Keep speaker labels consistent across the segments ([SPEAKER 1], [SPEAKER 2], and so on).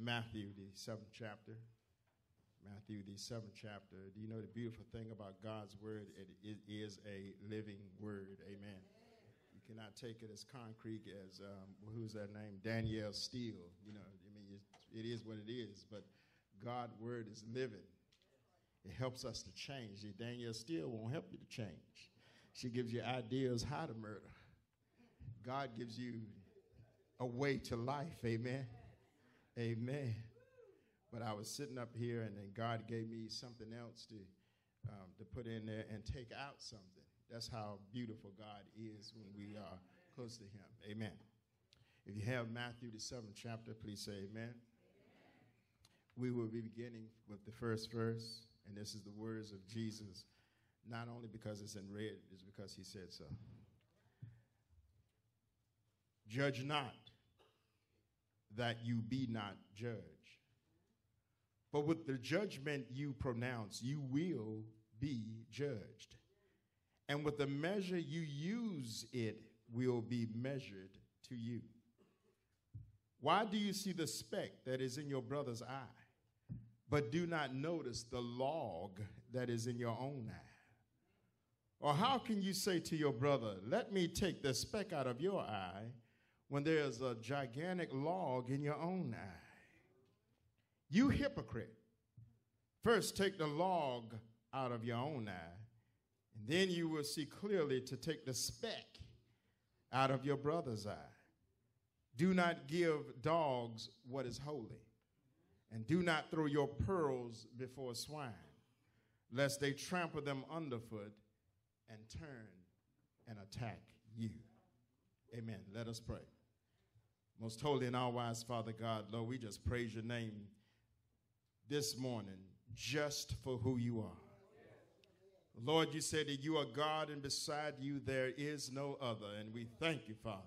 [SPEAKER 1] Matthew, the seventh chapter. Matthew, the seventh chapter. Do you know the beautiful thing about God's word? It, is a living word. Amen. You cannot take it as concrete as, um, who's that name? Danielle Steel. You know, I mean, it, it is what it is, but God's word is living. It helps us to change. Danielle Steel won't help you to change. She gives you ideas how to murder. God gives you a way to life. Amen. Amen. But I was sitting up here, and then God gave me something else to um, to put in there and take out something. That's how beautiful God is when we are close to Him. Amen. If you have Matthew the seventh chapter, please say Amen. amen. We will be beginning with the first verse, and this is the words of Jesus. Not only because it's in red, it's because He said so. Judge not that you be not judged. But with the judgment you pronounce, you will be judged. And with the measure you use, it will be measured to you. Why do you see the speck that is in your brother's eye, but do not notice the log that is in your own eye? Or how can you say to your brother, Let me take the speck out of your eye, when there's a gigantic log in your own eye? You hypocrite. First, take the log out of your own eye, and then you will see clearly to take the speck out of your brother's eye. Do not give dogs what is holy, and do not throw your pearls before swine, lest they trample them underfoot and turn and attack you. Amen. Let us pray. Most holy and all wise Father God, Lord, we just praise your name this morning just for who you are. Lord, you said that you are God and beside you there is no other. And we thank you, Father.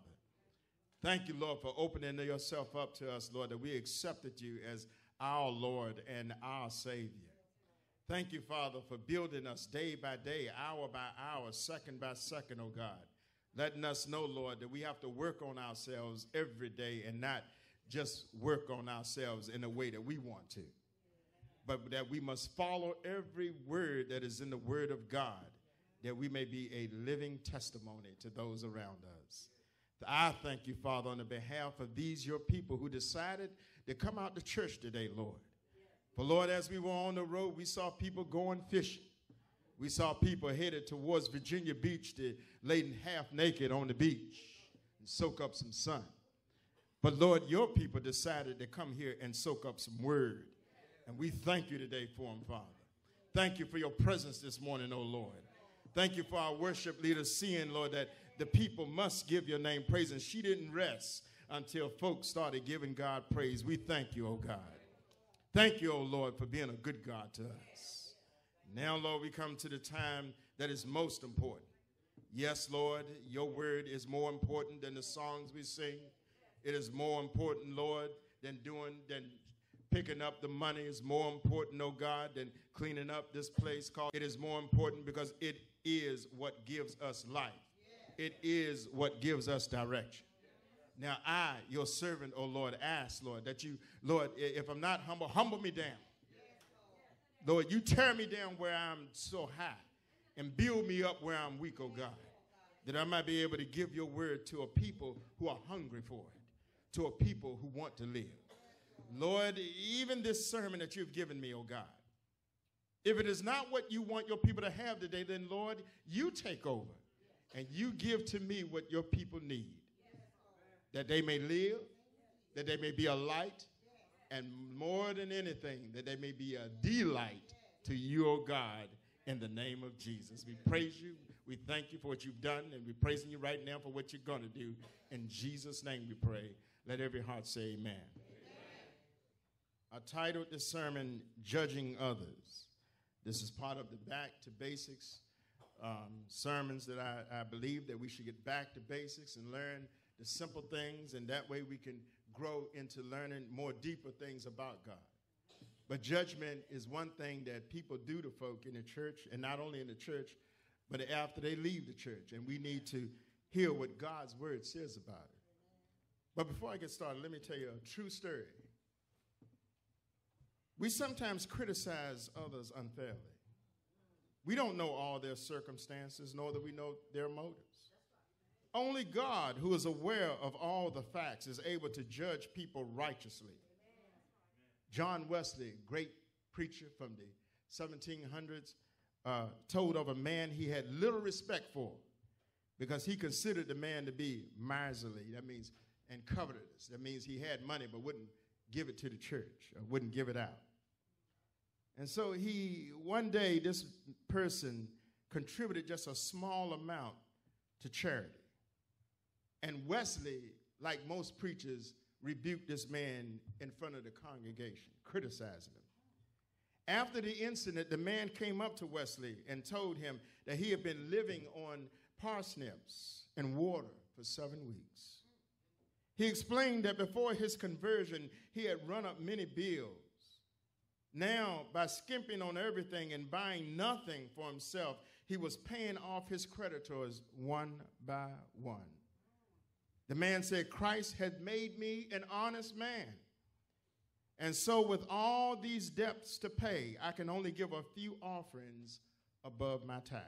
[SPEAKER 1] Thank you, Lord, for opening yourself up to us, Lord, that we accepted you as our Lord and our Savior. Thank you, Father, for building us day by day, hour by hour, second by second, oh God letting us know, Lord, that we have to work on ourselves every day and not just work on ourselves in a way that we want to, but that we must follow every word that is in the Word of God, that we may be a living testimony to those around us. I thank you, Father, on the behalf of these your people who decided to come out to church today, Lord. For Lord, as we were on the road, we saw people going fishing. We saw people headed towards Virginia Beach to lay half naked on the beach and soak up some sun. But Lord, your people decided to come here and soak up some word. And we thank you today for them, Father. Thank you for your presence this morning, oh Lord. Thank you for our worship leader seeing, Lord, that the people must give your name praise. And she didn't rest until folks started giving God praise. We thank you, oh God. Thank you, oh Lord, for being a good God to us. Now, Lord, we come to the time that is most important. Yes, Lord, your word is more important than the songs we sing. It is more important, Lord, than doing, than picking up the money is more important, oh God, than cleaning up this place. Called it is more important because it is what gives us life. It is what gives us direction. Now, I, your servant, oh Lord, ask, Lord, that you, Lord, if I'm not humble, humble me down. Lord, you tear me down where I'm so high and build me up where I'm weak, oh God, that I might be able to give your word to a people who are hungry for it, to a people who want to live. Lord, even this sermon that you've given me, oh God, if it is not what you want your people to have today, then Lord, you take over and you give to me what your people need that they may live, that they may be a light, and more than anything, that they may be a delight to you, O God, in the name of Jesus. We praise you. We thank you for what you've done, and we're praising you right now for what you're going to do. In Jesus' name we pray. Let every heart say amen. I titled this sermon, Judging Others. This is part of the Back to Basics um, sermons that I, I believe that we should get back to basics and learn the simple things, and that way we can grow into learning more deeper things about God. But judgment is one thing that people do to folk in the church, and not only in the church, but after they leave the church. And we need to hear what God's word says about it. But before I get started, let me tell you a true story We sometimes criticize others unfairly. We don't know all their circumstances, nor do we know their motives. Only God, who is aware of all the facts, is able to judge people righteously. John Wesley, great preacher from the 1700s, uh, told of a man he had little respect for because he considered the man to be miserly. That means, and covetous. That means he had money but wouldn't give it to the church or wouldn't give it out. And so he, one day, this person contributed just a small amount to charity. And Wesley, like most preachers, rebuked this man in front of the congregation, criticizing him. After the incident, the man came up to Wesley and told him that he had been living on parsnips and water for seven weeks. He explained that before his conversion, he had run up many bills. Now, by skimping on everything and buying nothing for himself, he was paying off his creditors one by one. The man said, Christ had made me an honest man. And so, with all these debts to pay, I can only give a few offerings above my tithes.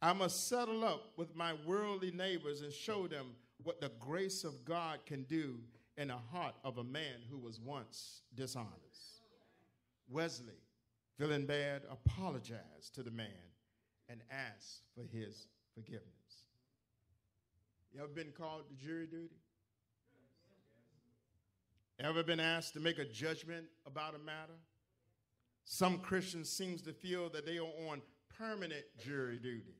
[SPEAKER 1] I must settle up with my worldly neighbors and show them what the grace of God can do in the heart of a man who was once dishonest. Wesley, feeling bad, apologized to the man and asked for his forgiveness. You ever been called to jury duty? Ever been asked to make a judgment about a matter? Some Christians seems to feel that they are on permanent jury duty.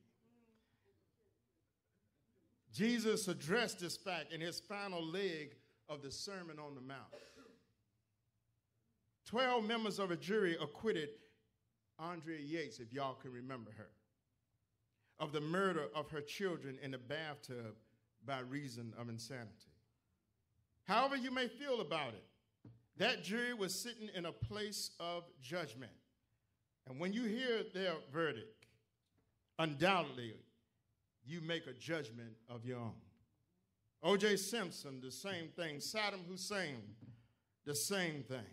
[SPEAKER 1] Jesus addressed this fact in his final leg of the Sermon on the Mount. Twelve members of a jury acquitted Andrea Yates, if y'all can remember her, of the murder of her children in the bathtub by reason of insanity. However, you may feel about it, that jury was sitting in a place of judgment. And when you hear their verdict, undoubtedly, you make a judgment of your own. O.J. Simpson, the same thing. Saddam Hussein, the same thing.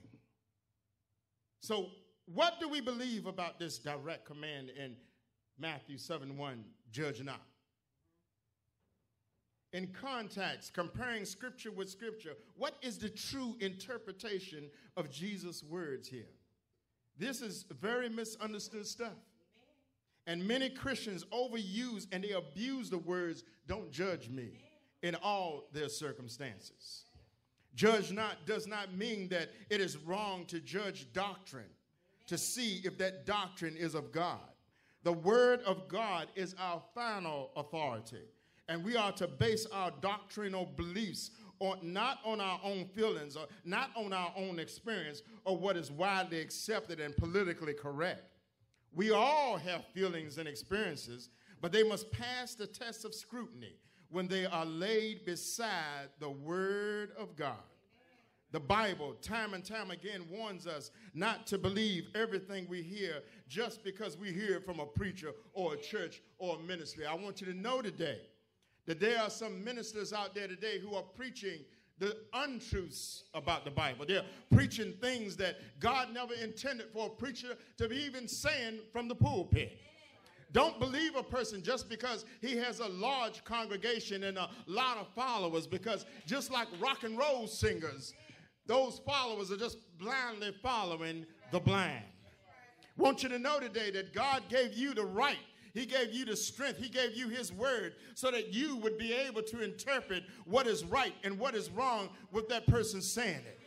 [SPEAKER 1] So, what do we believe about this direct command in Matthew 7 1, judge not? In context, comparing scripture with scripture, what is the true interpretation of Jesus' words here? This is very misunderstood stuff. And many Christians overuse and they abuse the words, don't judge me, in all their circumstances. Judge not does not mean that it is wrong to judge doctrine, to see if that doctrine is of God. The word of God is our final authority. And we are to base our doctrinal beliefs on, not on our own feelings or not on our own experience or what is widely accepted and politically correct. We all have feelings and experiences, but they must pass the test of scrutiny when they are laid beside the Word of God. The Bible, time and time again, warns us not to believe everything we hear just because we hear it from a preacher or a church or a ministry. I want you to know today that there are some ministers out there today who are preaching the untruths about the Bible. They're preaching things that God never intended for a preacher to be even saying from the pulpit. Don't believe a person just because he has a large congregation and a lot of followers, because just like rock and roll singers, those followers are just blindly following the blind. Want you to know today that God gave you the right he gave you the strength. He gave you His word so that you would be able to interpret what is right and what is wrong with that person saying it.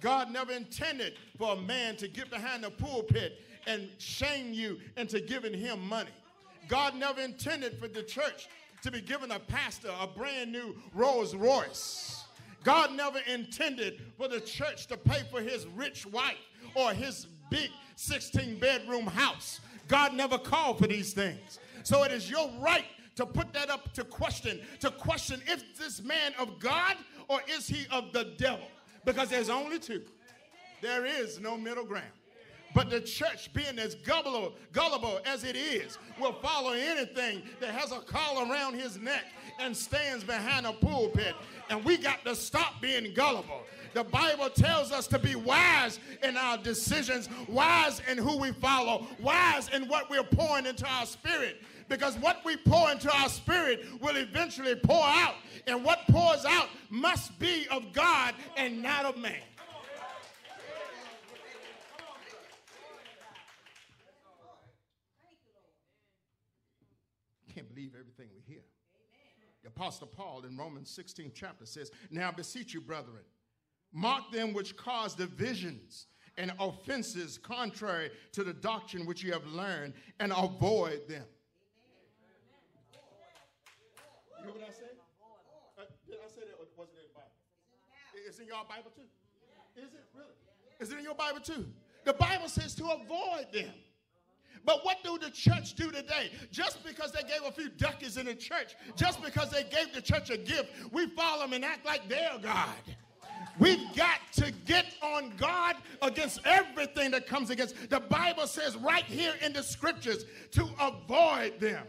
[SPEAKER 1] God never intended for a man to get behind the pulpit and shame you into giving him money. God never intended for the church to be giving a pastor a brand new Rolls Royce. God never intended for the church to pay for his rich wife or his big 16 bedroom house. God never called for these things. So it is your right to put that up to question, to question if this man of God or is he of the devil? Because there's only two. There is no middle ground. But the church, being as gullible, gullible as it is, will follow anything that has a collar around his neck and stands behind a pulpit. And we got to stop being gullible. The Bible tells us to be wise in our decisions, wise in who we follow, wise in what we're pouring into our spirit. Because what we pour into our spirit will eventually pour out. And what pours out must be of God and not of man. Can't believe everything we hear. The Apostle Paul in Romans 16 chapter says, Now beseech you, brethren, mark them which cause divisions and offenses contrary to the doctrine which you have learned, and avoid them. You hear what I said? Uh, did I say that or was it in the Bible? It's in your Bible too? Is it really? Is it in your Bible too? The Bible says to avoid them. But what do the church do today? Just because they gave a few ducats in the church, just because they gave the church a gift, we follow them and act like they're God. We've got to get on God against everything that comes against. The Bible says right here in the scriptures to avoid them.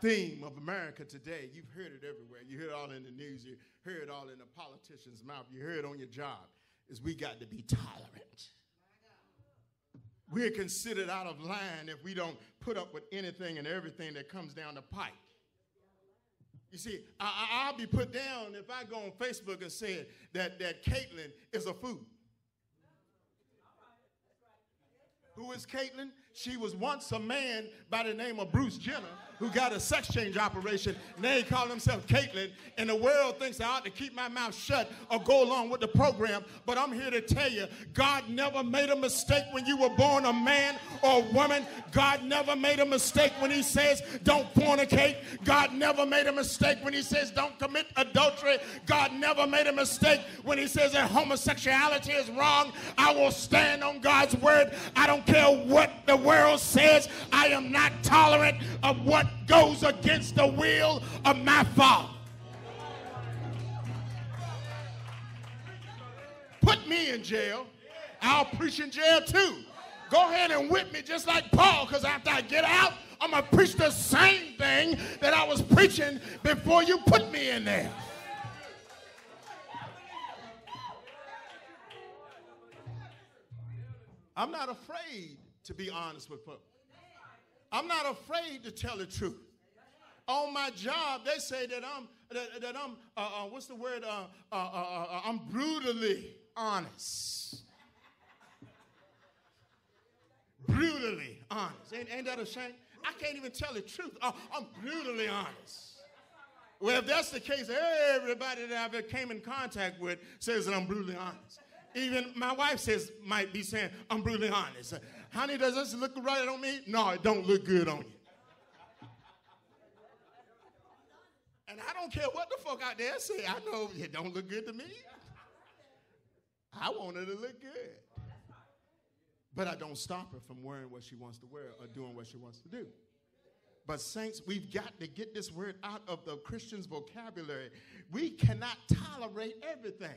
[SPEAKER 1] Theme of America today, you've heard it everywhere. You hear it all in the news, you hear it all in the politician's mouth, you hear it on your job, is we got to be tolerant. We're considered out of line if we don't put up with anything and everything that comes down the pipe. You see, I, will be put down if I go on Facebook and say that, that Caitlyn is a fool. Who is Caitlyn? She was once a man by the name of Bruce Jenner who got a sex change operation. And they call themselves Caitlyn. And the world thinks I ought to keep my mouth shut or go along with the program. But I'm here to tell you, God never made a mistake when you were born a man or a woman. God never made a mistake when he says don't fornicate. God never made a mistake when he says don't commit adultery. God never made a mistake when he says that homosexuality is wrong. I will stand on God's word. I don't care what the world says. I am not tolerant of what goes against the will of my Father. Put me in jail. I'll preach in jail too. Go ahead and whip me just like Paul, because after I get out, I'm going to preach the same thing that I was preaching before you put me in there. I'm not afraid to be honest with folks. I'm not afraid to tell the truth. On my job, they say that I'm that, that I'm uh, uh, what's the word? Uh, uh, uh, uh I'm brutally honest. brutally honest. Ain't, ain't that a shame? I can't even tell the truth. I'm brutally honest. Well, if that's the case, everybody that I've ever came in contact with says that I'm brutally honest. Even my wife says might be saying I'm brutally honest. Honey, does this look right on me? No, it don't look good on you. And I don't care what the fuck out there say. I know it don't look good to me. I want her to look good. But I don't stop her from wearing what she wants to wear or doing what she wants to do. But, saints, we've got to get this word out of the Christian's vocabulary. We cannot tolerate everything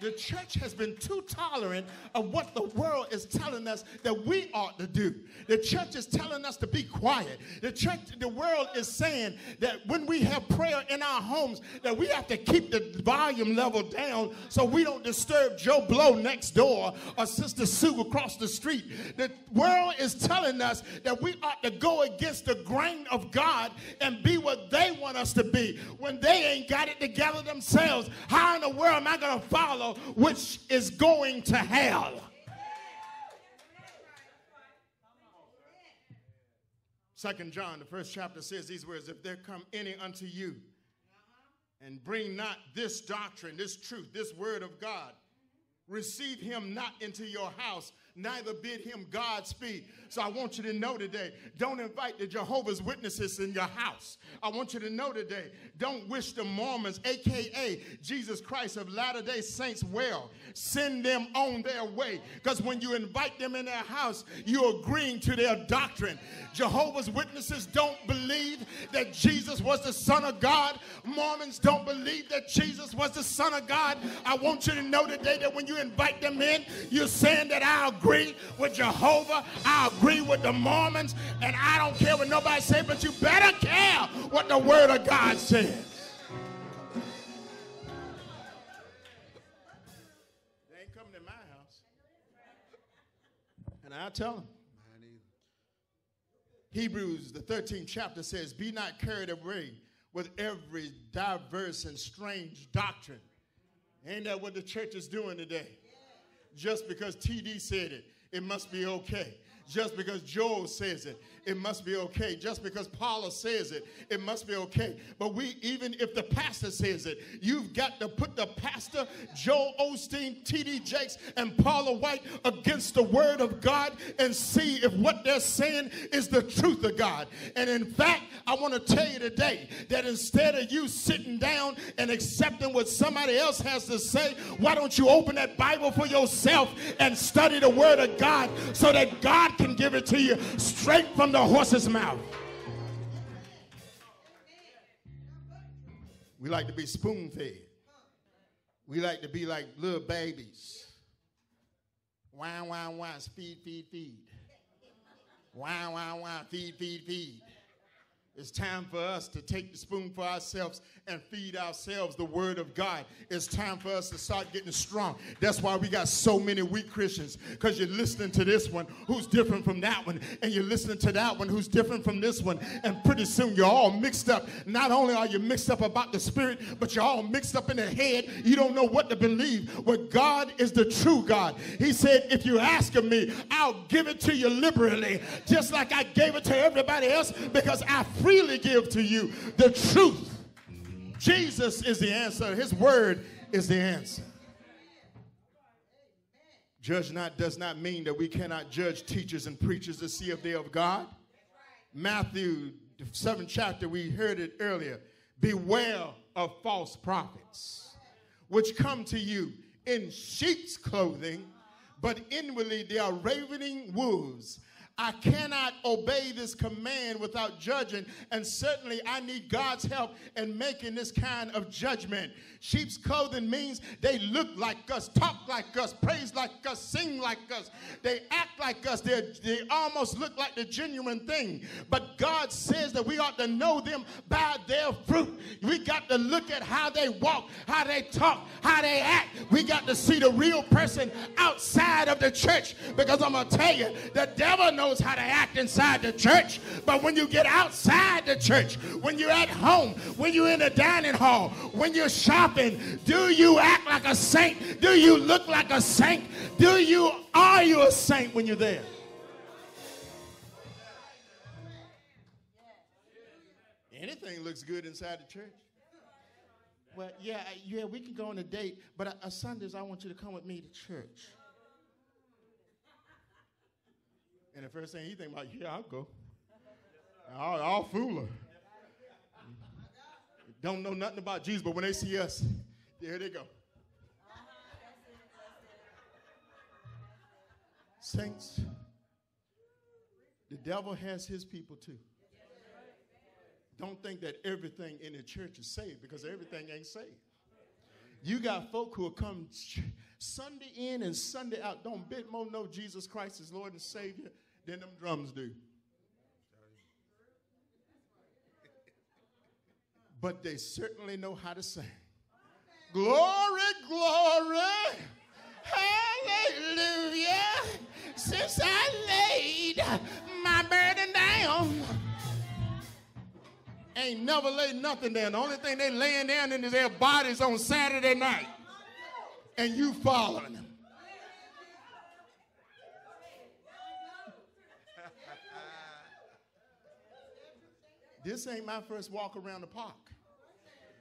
[SPEAKER 1] the church has been too tolerant of what the world is telling us that we ought to do. The church is telling us to be quiet. The church, the world is saying that when we have prayer in our homes, that we have to keep the volume level down so we don't disturb Joe Blow next door or Sister Sue across the street. The world is telling us that we ought to go against the grain of God and be what want us to be when they ain't got it together themselves. How in the world am I going to follow? which is going to hell. Second John, the first chapter says these words If there come any unto you and bring not this doctrine, this truth, this word of God, receive him not into your house, neither bid him God Godspeed. So I want you to know today don't invite the Jehovah's Witnesses in your house. I want you to know today don't wish the Mormons, aka Jesus Christ of Latter day Saints, well. Send them on their way. Because when you invite them in their house, you're agreeing to their doctrine. Jehovah's Witnesses don't believe that Jesus was the Son of God. Mormons don't believe that Jesus was the Son of God. I want you to know today that when you invite them in, you're saying that I agree with Jehovah, I agree with the Mormons, and I don't care what nobody say, but you better care what the Word of God says. They ain't coming to my house. And I tell them. Hebrews, the 13th chapter says, Be not carried away with every diverse and strange doctrine. Ain't that what the church is doing today? Just because TD said it, it must be okay. Just because Joel says it, it must be okay. Just because Paula says it, it must be okay. But we, even if the pastor says it, you've got to put the pastor, Joel Osteen, T.D. Jakes, and Paula White against the word of God and see if what they're saying is the truth of God. And in fact, I want to tell you today that instead of you sitting down and accepting what somebody else has to say, why don't you open that Bible for yourself and study the word of God so that God can give it to you straight from the the horse's mouth. We like to be spoon fed. We like to be like little babies. Whine, whine, whine, feed, feed, feed. Whine, whine, whine, feed, feed, feed. It's time for us to take the spoon for ourselves and feed ourselves the word of God. It's time for us to start getting strong. That's why we got so many weak Christians because you're listening to this one who's different from that one, and you're listening to that one who's different from this one. And pretty soon you're all mixed up. Not only are you mixed up about the spirit, but you're all mixed up in the head. You don't know what to believe. Where God is the true God. He said, If you ask of me, I'll give it to you liberally, just like I gave it to everybody else because I freely give to you the truth. Jesus is the answer. His word is the answer. Judge not does not mean that we cannot judge teachers and preachers to see if they're of God. Matthew, the seventh chapter, we heard it earlier. Beware of false prophets, which come to you in sheep's clothing, but inwardly they are ravening wolves. I cannot obey this command without judging, and certainly I need God's help in making this kind of judgment. Sheep's clothing means they look like us, talk like us, praise like us, sing like us. They act like us. They, they almost look like the genuine thing. But God says that we ought to know them by their fruit. We got to look at how they walk, how they talk, how they act. We got to see the real person outside of the church because I'm going to tell you, the devil knows how to act inside the church. But when you get outside the church, when you're at home, when you're in the dining hall, when you're shopping, do you act like a saint? Do you look like a saint? Do you are you a saint when you're there? Anything looks good inside the church. Well, yeah, yeah, we can go on a date, but on Sundays I want you to come with me to church. And the first thing you think about, yeah, I'll go. I'll, I'll fool her don't know nothing about Jesus, but when they see us, there they go. Saints, the devil has his people too. Don't think that everything in the church is saved because everything ain't saved. You got folk who will come Sunday in and Sunday out, don't bit more know Jesus Christ as Lord and Savior than them drums do. but they certainly know how to sing. Glory, glory, hallelujah. Since I laid my burden down, ain't never laid nothing down. The only thing they laying down in is their bodies on Saturday night, and you following them. This ain't my first walk around the park.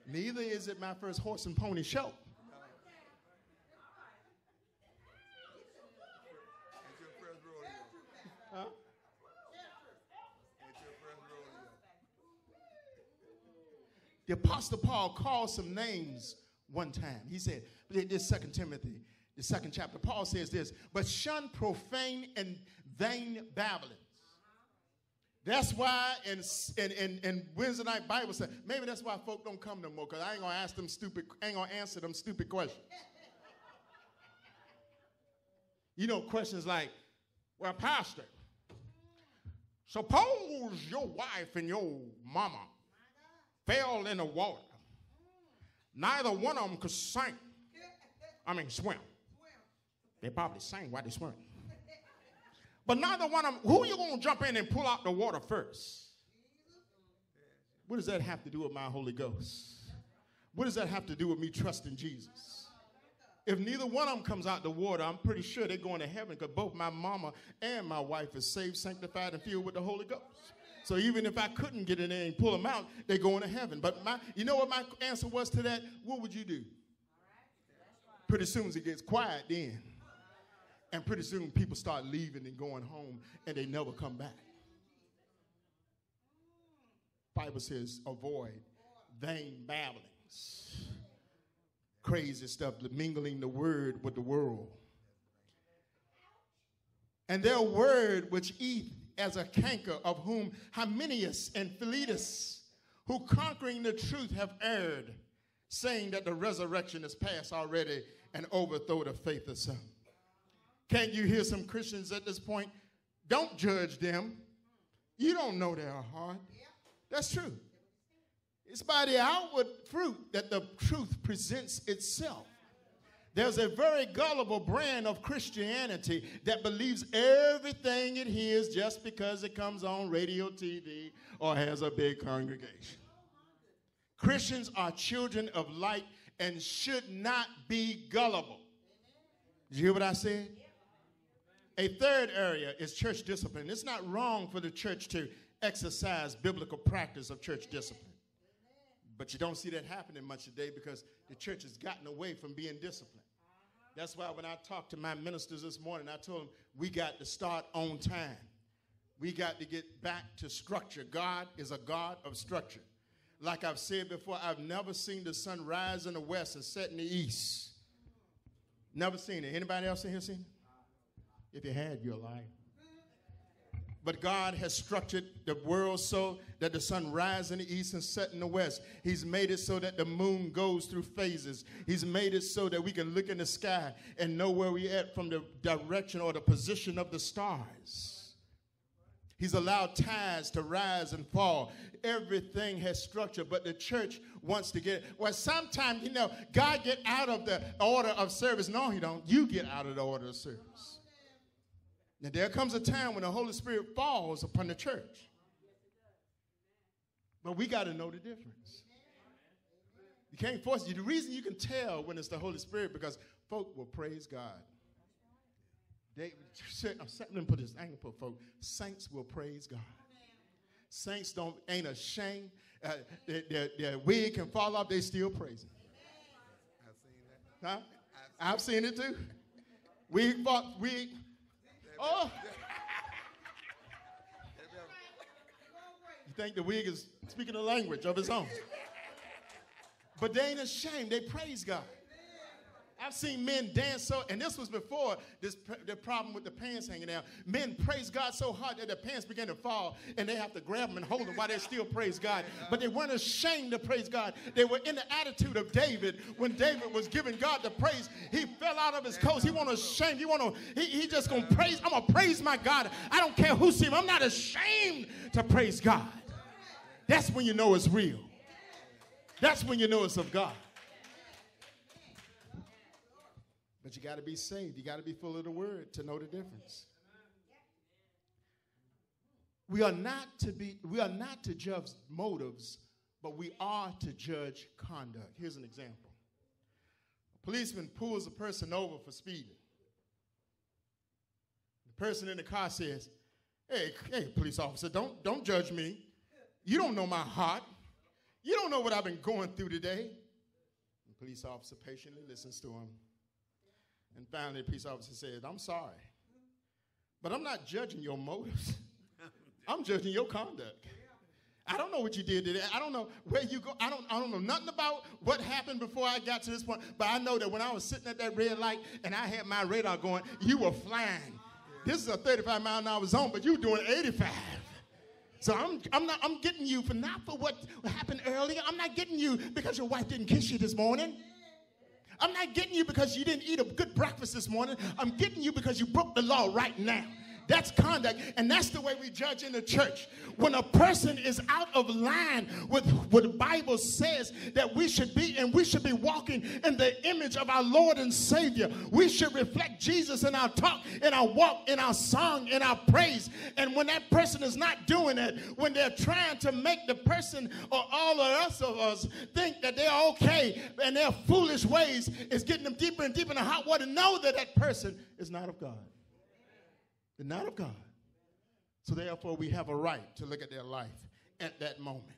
[SPEAKER 1] Neither is it my first horse and pony show. Huh? The Apostle Paul called some names one time. He said, this Second Timothy, the second chapter, Paul says this, but shun profane and vain babbling. That's why in, in, in, in Wednesday night Bible said, maybe that's why folk don't come no more, because I ain't gonna ask them stupid, I ain't gonna answer them stupid questions. you know, questions like, well, Pastor, suppose your wife and your mama fell in the water. Neither one of them could sink. I mean, swim. They probably sang while they swim. But neither one of them, who you gonna jump in and pull out the water first? What does that have to do with my Holy Ghost? What does that have to do with me trusting Jesus? If neither one of them comes out the water, I'm pretty sure they're going to heaven because both my mama and my wife is saved, sanctified, and filled with the Holy Ghost. So even if I couldn't get in there and pull them out, they're going to heaven. But my, you know what my answer was to that? What would you do? Pretty soon as it gets quiet, then and pretty soon people start leaving and going home and they never come back. Bible says avoid vain babblings, crazy stuff, mingling the word with the world. And their word which eat as a canker, of whom Hymenaeus and Philetus, who conquering the truth have erred, saying that the resurrection is past already and overthrow the faith of some. Can't you hear some Christians at this point? Don't judge them. You don't know their heart. That's true. It's by the outward fruit that the truth presents itself. There's a very gullible brand of Christianity that believes everything it hears just because it comes on radio, TV, or has a big congregation. Christians are children of light and should not be gullible. Did you hear what I said? A third area is church discipline. It's not wrong for the church to exercise biblical practice of church discipline. But you don't see that happening much today because the church has gotten away from being disciplined. That's why when I talked to my ministers this morning, I told them we got to start on time. We got to get back to structure. God is a God of structure. Like I've said before, I've never seen the sun rise in the west and set in the east. Never seen it. Anybody else in here seen it? If you had, you're lying. But God has structured the world so that the sun rises in the east and sets in the west. He's made it so that the moon goes through phases. He's made it so that we can look in the sky and know where we're at from the direction or the position of the stars. He's allowed tides to rise and fall. Everything has structure, but the church wants to get. Well, sometimes you know God get out of the order of service. No, He don't. You get out of the order of service. Now, there comes a time when the Holy Spirit falls upon the church. But we got to know the difference. You can't force it. The reason you can tell when it's the Holy Spirit because folk will praise God. They, let me put this. I ain't put folk. Saints will praise God. Saints don't ain't ashamed. Uh, their, their, their wig can fall off. They still praise Him. I've seen that. Huh? I've seen it too. We fought. Oh. you think the wig is speaking a language of his own. But they ain't ashamed. They praise God. I've seen men dance so, and this was before this the problem with the pants hanging out. Men praise God so hard that the pants began to fall, and they have to grab them and hold them while they still praise God. But they weren't ashamed to praise God. They were in the attitude of David when David was giving God the praise. He fell out of his clothes. He wasn't ashamed. He want to. He, he just gonna praise. I'm gonna praise my God. I don't care who see him. I'm not ashamed to praise God. That's when you know it's real. That's when you know it's of God. But you got to be saved. You got to be full of the word to know the difference. We are not to be we are not to judge motives, but we are to judge conduct. Here's an example. A policeman pulls a person over for speeding. The person in the car says, "Hey, hey, police officer, don't don't judge me. You don't know my heart. You don't know what I've been going through today." The police officer patiently listens to him. And finally, the police officer says, I'm sorry, but I'm not judging your motives. I'm judging your conduct. I don't know what you did today. I don't know where you go. I don't, I don't know nothing about what happened before I got to this point. But I know that when I was sitting at that red light and I had my radar going, you were flying. This is a 35 mile an hour zone, but you were doing 85. So I'm, I'm not I'm getting you for not for what happened earlier. I'm not getting you because your wife didn't kiss you this morning. I'm not getting you because you didn't eat a good breakfast this morning. I'm getting you because you broke the law right now. That's conduct, and that's the way we judge in the church. When a person is out of line with what the Bible says that we should be, and we should be walking in the image of our Lord and Savior. We should reflect Jesus in our talk, in our walk, in our song, in our praise. And when that person is not doing it, when they're trying to make the person or all of us of us think that they're okay and their foolish ways is getting them deeper and deeper in the hot water, know that that person is not of God. They're not of God. So therefore, we have a right to look at their life at that moment.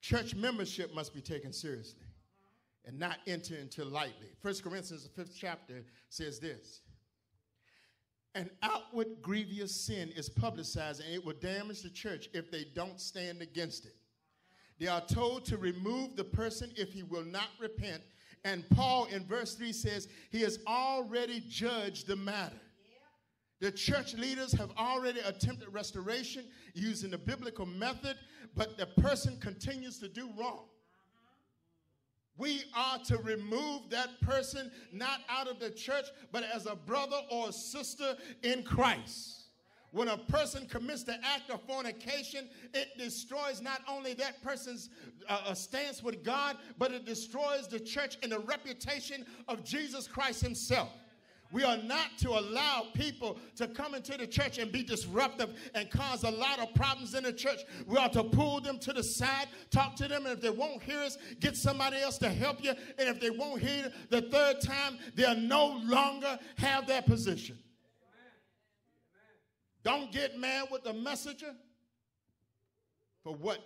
[SPEAKER 1] Church membership must be taken seriously and not entered into lightly. First Corinthians, the fifth chapter, says this. An outward grievous sin is publicized and it will damage the church if they don't stand against it. They are told to remove the person if he will not repent. And Paul in verse 3 says, He has already judged the matter. The church leaders have already attempted restoration using the biblical method, but the person continues to do wrong. We are to remove that person not out of the church, but as a brother or a sister in Christ. When a person commits the act of fornication, it destroys not only that person's uh, uh stance with God, but it destroys the church and the reputation of Jesus Christ Himself. We are not to allow people to come into the church and be disruptive and cause a lot of problems in the church. We are to pull them to the side, talk to them, and if they won't hear us, get somebody else to help you. And if they won't hear the third time, they'll no longer have that position. Don't get mad with the messenger for what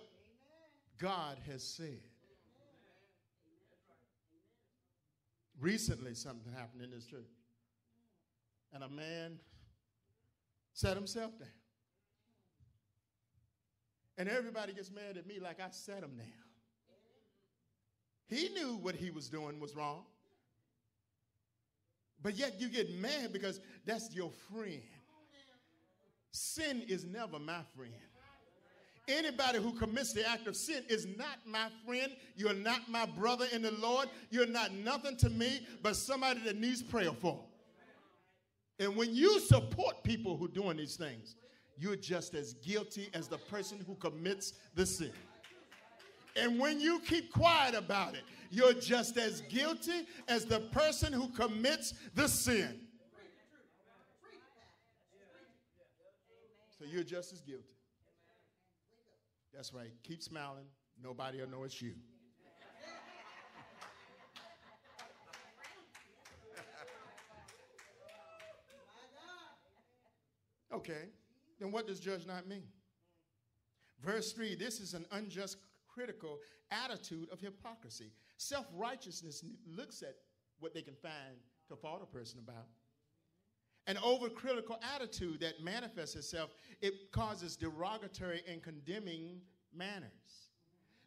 [SPEAKER 1] God has said. Recently, something happened in this church and a man sat himself down. And everybody gets mad at me like I sat him down. He knew what he was doing was wrong. But yet you get mad because that's your friend. Sin is never my friend. Anybody who commits the act of sin is not my friend. You're not my brother in the Lord. You're not nothing to me but somebody that needs prayer for. And when you support people who are doing these things, you're just as guilty as the person who commits the sin. And when you keep quiet about it, you're just as guilty as the person who commits the sin. So you're just as guilty. That's right. Keep smiling. Nobody will know it's you. Okay, then what does judge not mean? Verse 3 this is an unjust, critical attitude of hypocrisy. Self righteousness looks at what they can find to fault a person about. An overcritical attitude that manifests itself, it causes derogatory and condemning manners.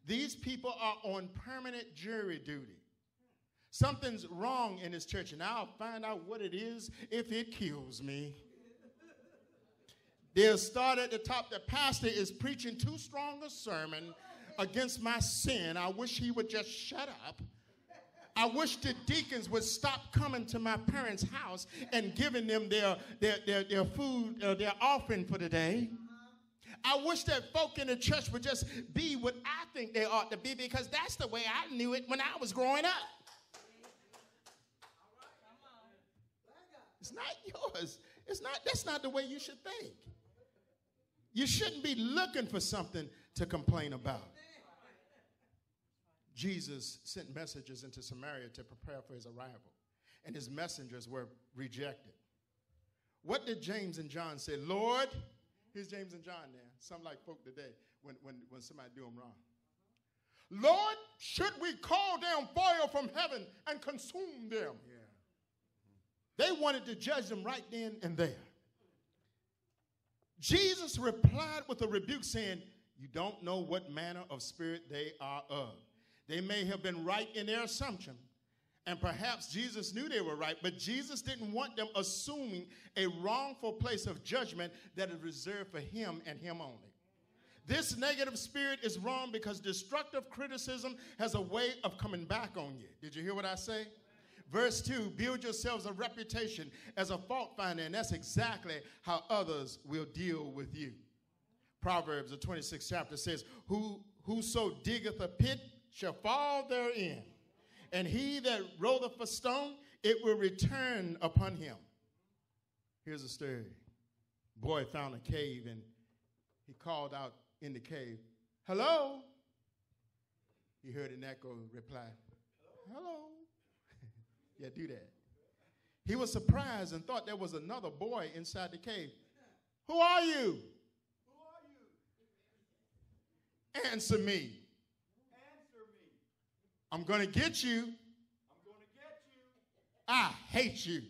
[SPEAKER 1] These people are on permanent jury duty. Something's wrong in this church, and I'll find out what it is if it kills me. They'll start at the top. The pastor is preaching too strong a sermon against my sin. I wish he would just shut up. I wish the deacons would stop coming to my parents' house and giving them their, their, their, their food, uh, their offering for the day. I wish that folk in the church would just be what I think they ought to be because that's the way I knew it when I was growing up. It's not yours. It's not, that's not the way you should think. You shouldn't be looking for something to complain about. Jesus sent messages into Samaria to prepare for his arrival, and his messengers were rejected. What did James and John say? Lord, here's James and John there. Some like folk today when, when, when somebody do them wrong. Lord, should we call down fire from heaven and consume them? Yeah. They wanted to judge them right then and there. Jesus replied with a rebuke saying, You don't know what manner of spirit they are of. They may have been right in their assumption, and perhaps Jesus knew they were right, but Jesus didn't want them assuming a wrongful place of judgment that is reserved for him and him only. This negative spirit is wrong because destructive criticism has a way of coming back on you. Did you hear what I say? Verse 2 build yourselves a reputation as a fault finder, and that's exactly how others will deal with you. Proverbs, the 26th chapter says, Who, Whoso diggeth a pit shall fall therein, and he that rolleth a stone, it will return upon him. Here's a story. Boy found a cave and he called out in the cave, Hello? He heard an echo reply, Hello. Yeah, do that. He was surprised and thought there was another boy inside the cave. Who are you? Who are you? Answer me.
[SPEAKER 2] Answer me.
[SPEAKER 1] I'm going to get you.
[SPEAKER 2] I'm going to get you.
[SPEAKER 1] I hate you.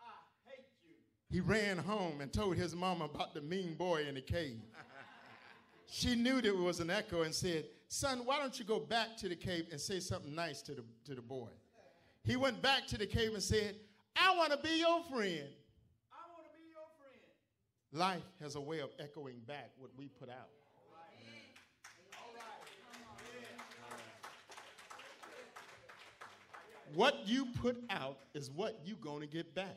[SPEAKER 2] I hate you.
[SPEAKER 1] He ran home and told his mama about the mean boy in the cave. she knew there was an echo and said, Son, why don't you go back to the cave and say something nice to the, to the boy? He went back to the cave and said, I want to be your friend.
[SPEAKER 2] I want to be your friend.
[SPEAKER 1] Life has a way of echoing back what we put out. What you put out is what you're going to get back.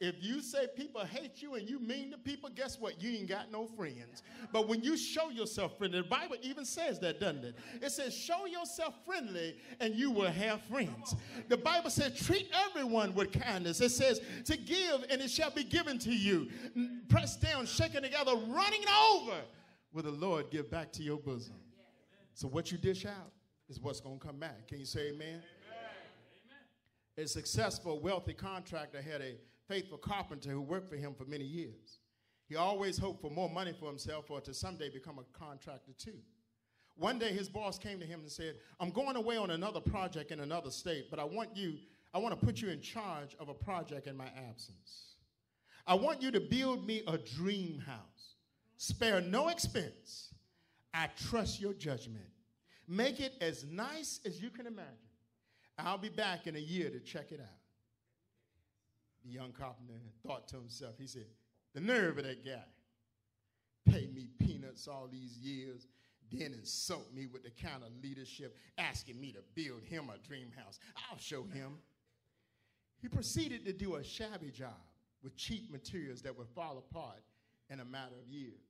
[SPEAKER 1] If you say people hate you and you mean to people, guess what? You ain't got no friends. But when you show yourself friendly, the Bible even says that, doesn't it? It says, show yourself friendly and you will have friends. The Bible says, treat everyone with kindness. It says, to give and it shall be given to you. Pressed down, shaken together, running over, will the Lord give back to your bosom. So what you dish out is what's going to come back. Can you say amen? A successful, wealthy contractor had a faithful carpenter who worked for him for many years. He always hoped for more money for himself or to someday become a contractor too. One day his boss came to him and said, I'm going away on another project in another state, but I want you, I want to put you in charge of a project in my absence. I want you to build me a dream house. Spare no expense. I trust your judgment. Make it as nice as you can imagine. I'll be back in a year to check it out. The young carpenter thought to himself, he said, The nerve of that guy. Paid me peanuts all these years, then insult me with the kind of leadership, asking me to build him a dream house. I'll show him. He proceeded to do a shabby job with cheap materials that would fall apart in a matter of years.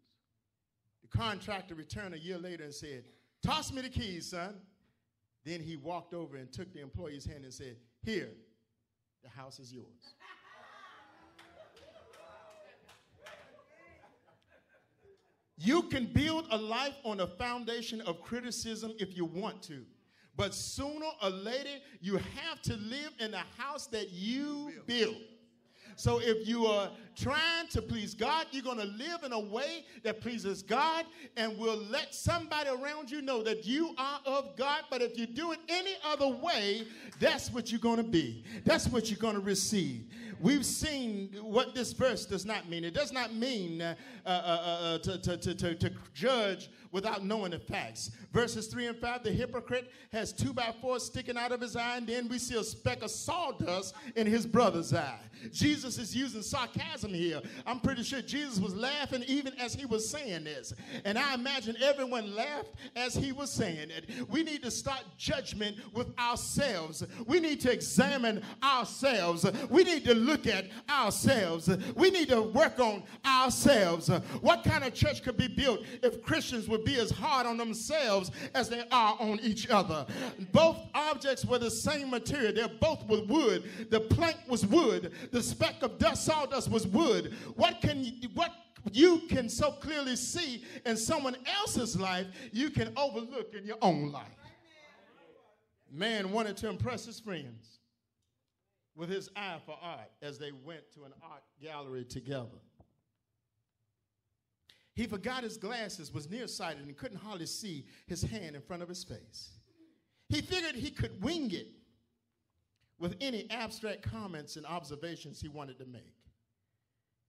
[SPEAKER 1] The contractor returned a year later and said, Toss me the keys, son. Then he walked over and took the employee's hand and said, Here, the house is yours. You can build a life on a foundation of criticism if you want to. But sooner or later, you have to live in the house that you build. So if you are trying to please God, you're going to live in a way that pleases God and will let somebody around you know that you are of God. But if you do it any other way, that's what you're going to be. That's what you're going to receive. We've seen what this verse does not mean. It does not mean uh, uh, uh, uh to, to, to, to judge without knowing the facts. Verses 3 and 5 the hypocrite has two by four sticking out of his eye, and then we see a speck of sawdust in his brother's eye. Jesus is using sarcasm here. I'm pretty sure Jesus was laughing even as he was saying this. And I imagine everyone laughed as he was saying it. We need to start judgment with ourselves. We need to examine ourselves. We need to look at ourselves. We need to work on ourselves. What kind of church could be built if Christians would be as hard on themselves as they are on each other? Both objects were the same material. They're both with wood. The plank was wood. The speck of dust, sawdust was wood. What can what you can so clearly see in someone else's life, you can overlook in your own life. Man wanted to impress his friends with his eye for art as they went to an art gallery together. He forgot his glasses, was nearsighted, and couldn't hardly see his hand in front of his face. He figured he could wing it with any abstract comments and observations he wanted to make.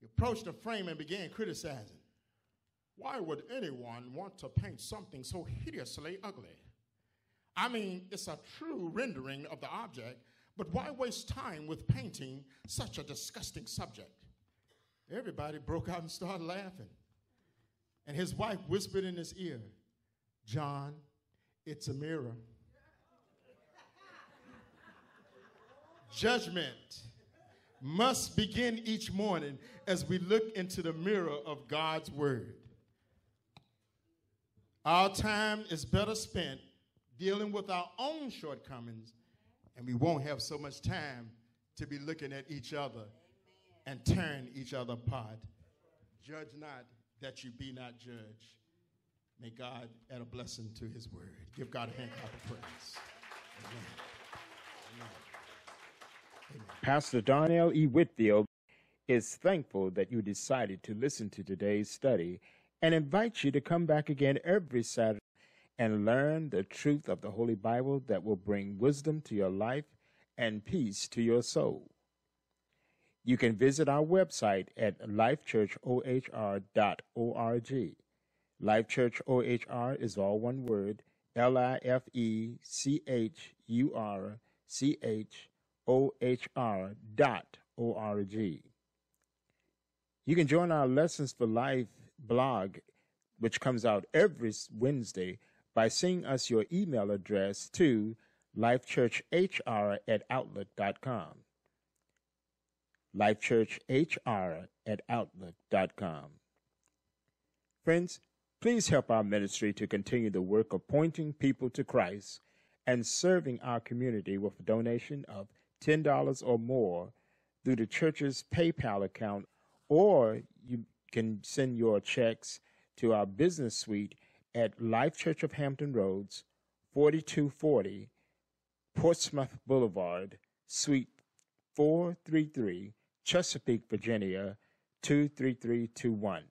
[SPEAKER 1] He approached the frame and began criticizing. Why why would anyone want to paint something so hideously ugly? I mean, it's a true rendering of the object, but why waste time with painting such a disgusting subject? Everybody broke out and started laughing. And his wife whispered in his ear, John, it's a mirror. Judgment must begin each morning as we look into the mirror of God's word. Our time is better spent dealing with our own shortcomings, and we won't have so much time to be looking at each other and tearing each other apart. Judge not that you be not judged. May God add a blessing to his word. Give God a hand clap of praise. Amen.
[SPEAKER 3] Pastor Darnell E. Whitfield is thankful that you decided to listen to today's study and invites you to come back again every Saturday and learn the truth of the Holy Bible that will bring wisdom to your life and peace to your soul. You can visit our website at lifechurchohr.org. Life Church OHR is all one word L I F E C H U R C H O H R dot O R G. You can join our Lessons for Life blog, which comes out every Wednesday, by sending us your email address to lifechurchhr at outlook.com. Lifechurchhr at outlook.com. Friends, please help our ministry to continue the work of pointing people to Christ and serving our community with a donation of $10 or more through the church's PayPal account, or you can send your checks to our business suite at Life Church of Hampton Roads, 4240 Portsmouth Boulevard, Suite 433, Chesapeake, Virginia 23321.